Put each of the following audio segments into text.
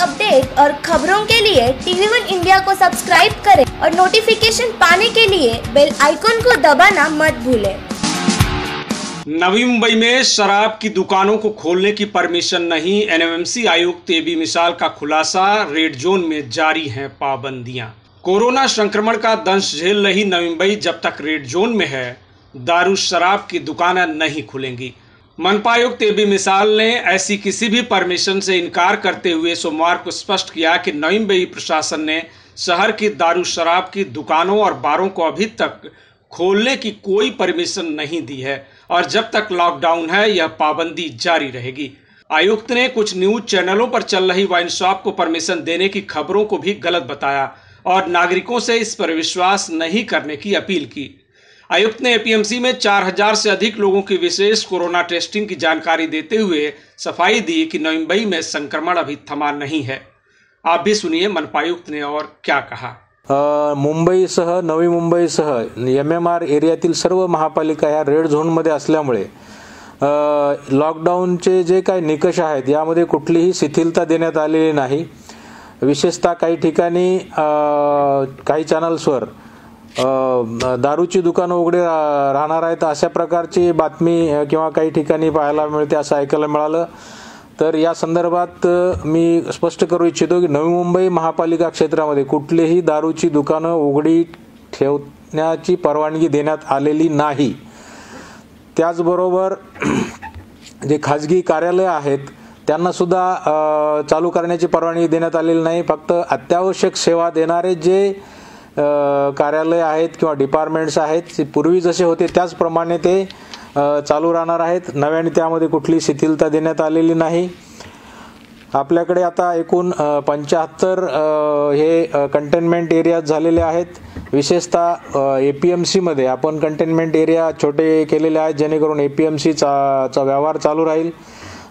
Update और खबरों के लिए टीवी वन इंडिया को सब्सक्राइब करें और नोटिफिकेशन पाने के लिए बेल आइकॉन को दबाना मत भूलें। नवी मुंबई में शराब की दुकानों को खोलने की परमिशन नहीं एनएमएमसी आयुक्त एबी मिसाल का खुलासा, रेड जोन में जारी हैं पाबंदियाँ। कोरोना संक्रमण का दंश झेल रही नवी मुंबई जब तक रेड जोन में है, दारू शराब की दुकानें नहीं खुलेंगी। मनपायुक्त एबी मिसाल ने ऐसी किसी भी परमिशन से इनकार करते हुए सोमवार को स्पष्ट किया कि नवी मुंबई प्रशासन ने शहर की दारू शराब की दुकानों और बारों को अभी तक खोलने की कोई परमिशन नहीं दी है और जब तक लॉकडाउन है, यह पाबंदी जारी रहेगी। आयुक्त ने कुछ न्यूज़ चैनलों पर चल रही वाइन शॉप को परमिशन देने की खबरों को भी गलत बताया और नागरिकों से इस पर विश्वास नहीं करने की अपील की। आयुक्त ने एपीएमसी में 4000 से अधिक लोगों की विशेष कोरोना टेस्टिंग की जानकारी देते हुए सफाई दी कि नवी मुंबई में संक्रमण अभी थमा नहीं है। आप भी सुनिए मनपायुक्त ने और क्या कहा। मुंबईसह नवी मुंबईसह एम एम आर एरियातील सर्व महापालिका या रेड झोनमध्ये असल्यामुळे लॉकडाऊनचे जे काही निकष आहेत यामध्ये कुठलीही शिथिलता देण्यात आलेली नाही. विशेषतः काही ठिकाणी काही चॅनल्सवर दारूची दुकानं उघडे रा- राहणार आहेत अशा प्रकारची बातमी किंवा काही ठिकाणी पाहायला मिळते असं ऐकायला मिळालं. तर या संदर्भात मी स्पष्ट करू इच्छितो की नवी मुंबई महापालिका क्षेत्रामध्ये कुठलीही दारूची दुकानं उघडी ठेवण्याची परवानगी देण्यात आलेली नाही. त्याचबरोबर जे खाजगी कार्यालय आहेत त्यांना सुद्धा चालू करण्याची परवानगी देण्यात आलेली नाही. फक्त अत्यावश्यक सेवा देणारे जे कार्यालय आहेत किंवा डिपार्टमेंट्स आहेत पूर्वी जसे होते त्याचप्रमाणे ते चालू राहणार आहेत. नव्याने त्यामध्ये कुठली शिथिलता देण्यात आलेली नाही. आपल्याकडे आता एकूण पंच्याहत्तर हे कंटेनमेंट एरिया झालेले आहेत. विशेषतः ए पी एम सीमध्ये आपण कंटेनमेंट एरिया छोटे केलेले आहेत जेणेकरून ए पी एम सीचा चा व्यवहार चालू राहील.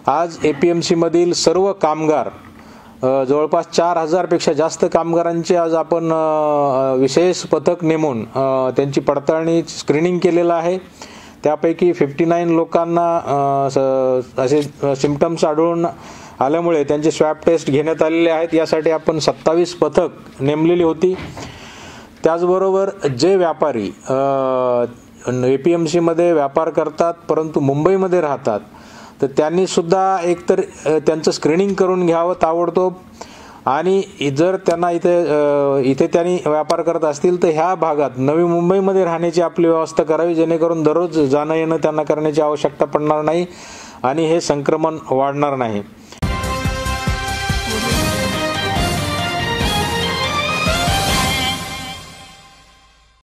आज ए पी एम सीमधील सर्व कामगार जवळपास चार हजारपेक्षा जास्त कामगारांचे आज आपण विशेष पथक नेमून त्यांची पडताळणी स्क्रीनिंग केलेलं आहे. त्यापैकी फिफ्टी नाईन लोकांना असे सिमटम्स आढळून आल्यामुळे त्यांचे स्वॅब टेस्ट घेण्यात आलेले आहेत. यासाठी आपण सत्तावीस पथक नेमलेली होती. त्याचबरोबर जे व्यापारी ए पी एम सीमध्ये व्यापार करतात परंतु मुंबईमध्ये राहतात तर त्यांनी सुद्धा एकतर त्यांचं स्क्रीनिंग करून घ्यावं ताबडतोब. आणि जर त्यांना इथे इथे त्यांनी व्यापार करत असतील तर ह्या भागात नवी मुंबईमध्ये राहण्याची आपली व्यवस्था करावी जेणेकरून दररोज जाणं येणं त्यांना करण्याची आवश्यकता पडणार नाही आणि हे संक्रमण वाढणार नाही.